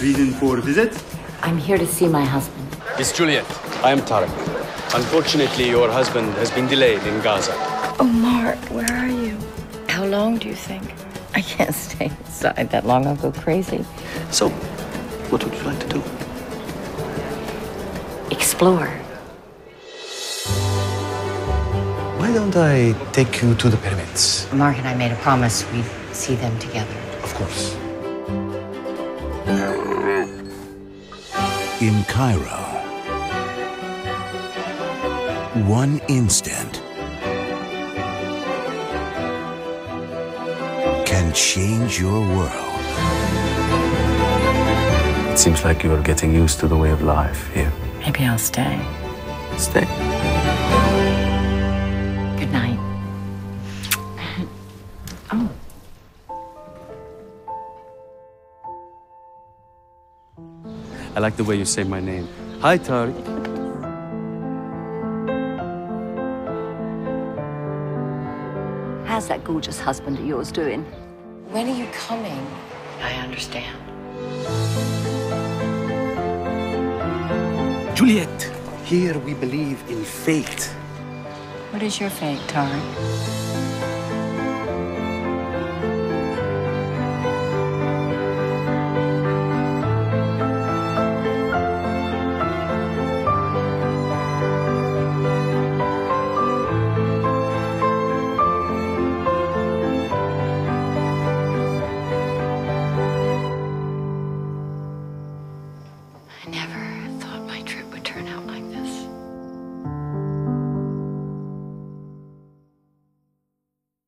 Reason for visit? I'm here to see my husband. It's Juliette. I am Tareq. Unfortunately, your husband has been delayed in Gaza. Oh, Mark, where are you? How long do you think? I can't stay inside that long. I'll go crazy. So, what would you like to do? Explore. Why don't I take you to the pyramids? Mark and I made a promise we'd see them together. Of course. In Cairo, one instant can change your world. It seems like you are getting used to the way of life here. Maybe I'll stay. Stay. Good night. I like the way you say my name. Hi, Tareq. How's that gorgeous husband of yours doing? When are you coming? I understand. Juliette, here we believe in fate. What is your fate, Tari? never.